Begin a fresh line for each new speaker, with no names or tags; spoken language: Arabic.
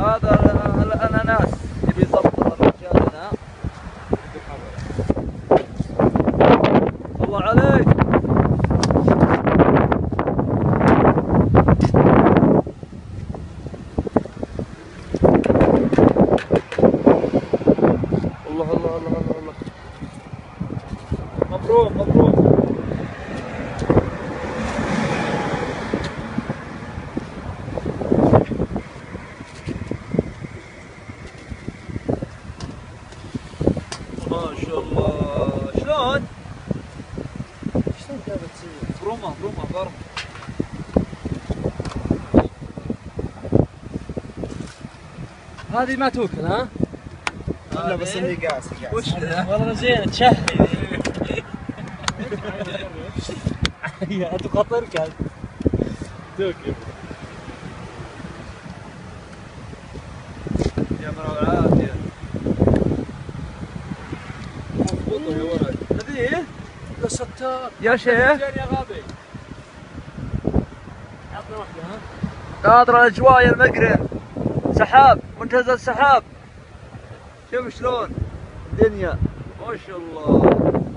هذا ال- ال- الأناناس يبي يضبط الرجال هنا. الله عليك. الله الله الله الله الله. مبروك مبروك ما شاء الله شلون؟
شلون جابت تصير؟
برومه برومه برمه
هذه ما توكل ها؟
لا بس إني قاس قاس
وش ذا؟
والله زينة تشهي أنت خطرك هذا توكل
يا شيخ.
يا؟
ناظر الأجواء يا المقرن. سحاب منتزه السحاب شوف شلون. الدنيا ما شاء الله.